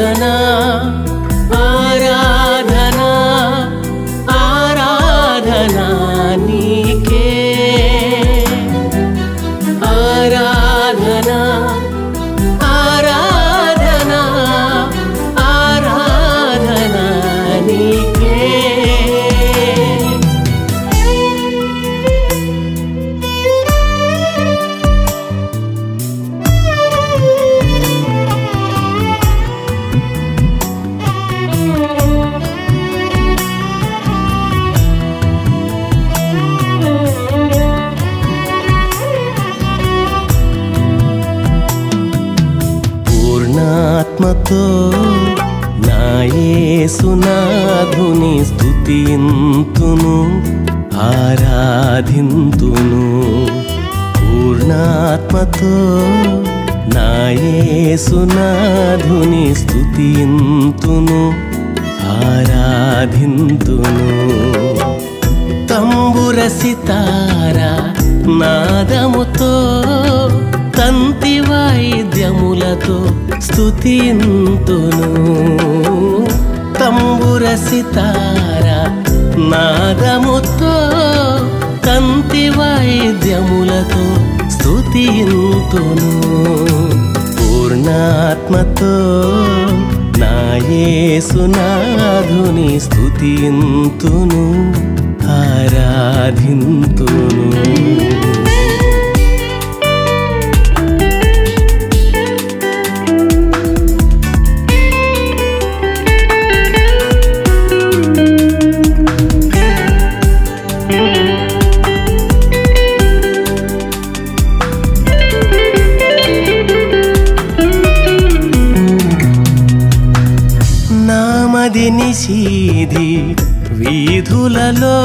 Jana ఆత్మతో నాయేసునాధుని స్థుతింతును ఆరాధింతును. పూర్ణాత్మతో నాయేసునాధుని స్థుతింతును ఆరాధింతును. తంబుర సితార నాదముతో తంతి వాయిద్యములతో స్తుతింతును. తంబుర సితార నాదముతో తంతి వాయిద్యములతో స్తుతింతును. పూర్ణాత్మతో నాయేసునాధుని స్తుతింతును ఆరాధింతును. నిషీధి వీధులలో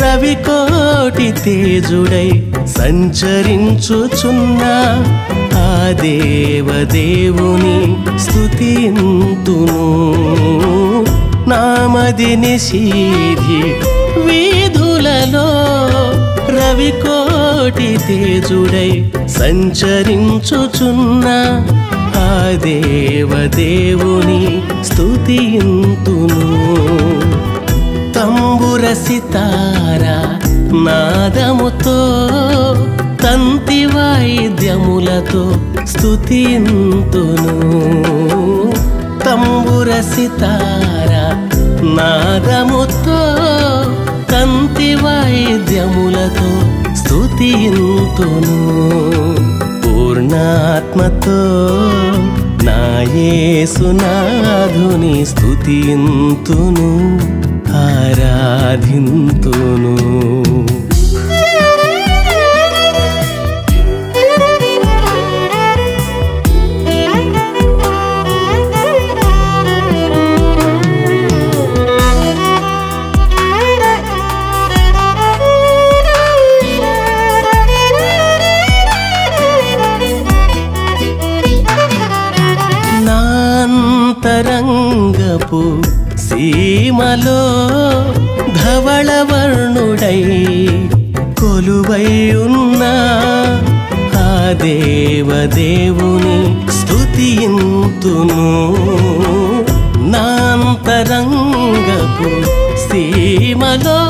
రవికోటి తేజుడై సంచరించుచున్న ఆ దేవదేవుని స్థుతింతును నామది నిషీధి వీధులలో రవికోటి తేజుడై సంచరించుచున్న దేవదేవుని స్తుతింతును తంబుర సితార నాదముతో తంతి వాయిద్యములతో స్తుతింతును తంబుర సితార నాదముతో తంతి వాయిద్యములతో స్తుతింతును పూర్ణాత్మతో నాయసునాధుని స్థుతింతును ఆరాధింతును. కొలువై ఆ దేవదేవుని స్తుతింతును నాంతరంగపు సీమలో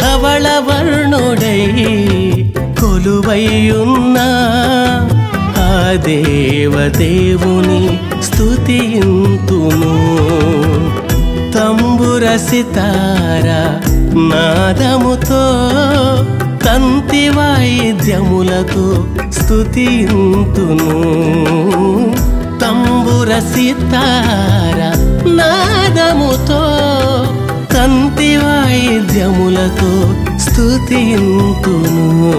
ధవళవర్ణుడై కొలువై ఆ దేవదేవుని స్తుతింతును తంబుర సితార నాదముతో తంతి వాయిద్యములతో స్థుతింతును తంబుర సితార నాదముతో తంతి వాయిద్యములతో స్థుతింతును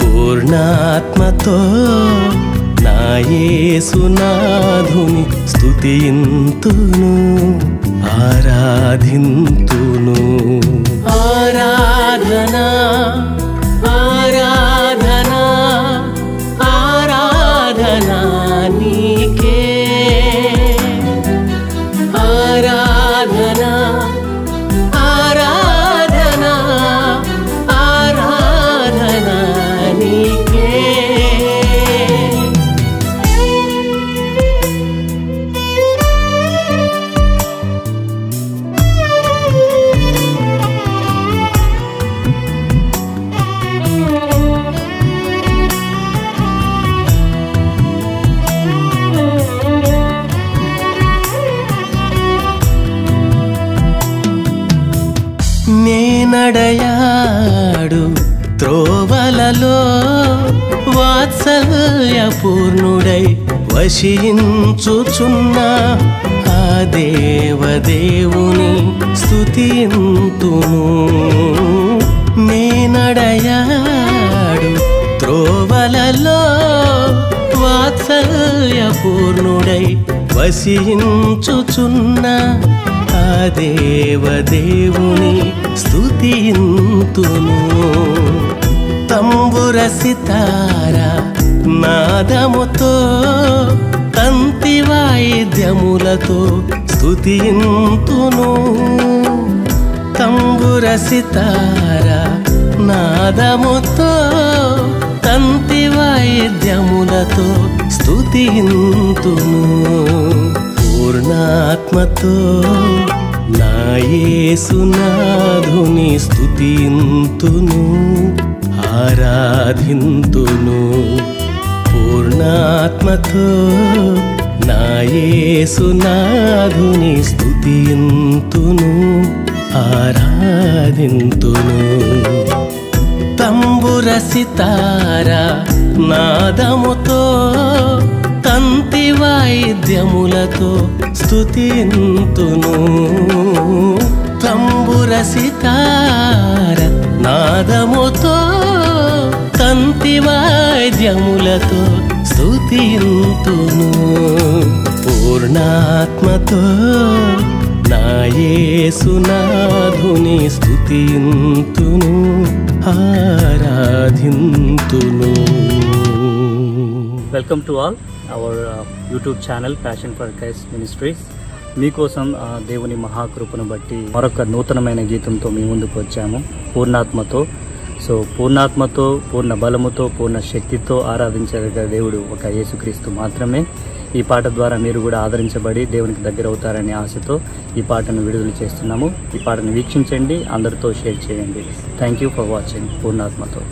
పూర్ణాత్మతో నాయే సునాధుని స్థుతింతును ఆరాధింతును. నేనడయాడు త్రోవలలో వాత్సల్యపూర్ణుడై వశించుచున్న ఆ దేవదేవుని స్థుతింతును నేనడయాడు త్రోవలలో వాత్సల్యపూర్ణుడై వసించుచున్న దేవదేవుని స్థుతింతును తంబుర సితార నాదముతో తంతి వాయిద్యములతో స్థుతింతును తంబుర సితార నాదముతో తంతి వాయిద్యములతో స్థుతింతును పూర్ణాత్మతో నాయేసునాధుని స్థుతింతును ఆరాధింతును. పూర్ణాత్మతో నాయేసునాధుని స్థుతింతును ఆరాధింతును. తంబుర సితార నాదముతో వాయిద్యములతో స్థుతింతును తంబుర సితార నాదముతో తంతి వాయిద్యములతో స్థుతింతును పూర్ణాత్మతో నాయేసునాధుని స్థుతింతును ఆరాధింతును. Welcome to all our YouTube channel passion for Christ ministries మీకోసం దేవుని మహాకృపను బట్టి మరొక నూతనమైన గీతంతో మీ ముందుకు వచ్చాము. పూర్ణాత్మతో. సో పూర్ణాత్మతో పూర్ణ బలముతో పూర్ణ శక్తితో ఆరాధించగల దేవుడు ఒక యేసుక్రీస్తు మాత్రమే. ఈ పాట ద్వారా మీరు కూడా ఆదరించబడి దేవునికి దగ్గర అవుతారనే ఆశతో ఈ పాటను విడుదల చేస్తున్నాము. ఈ పాటను వీక్షించండి అందరితో షేర్ చేయండి. Thank you for watching పూర్ణాత్మతో.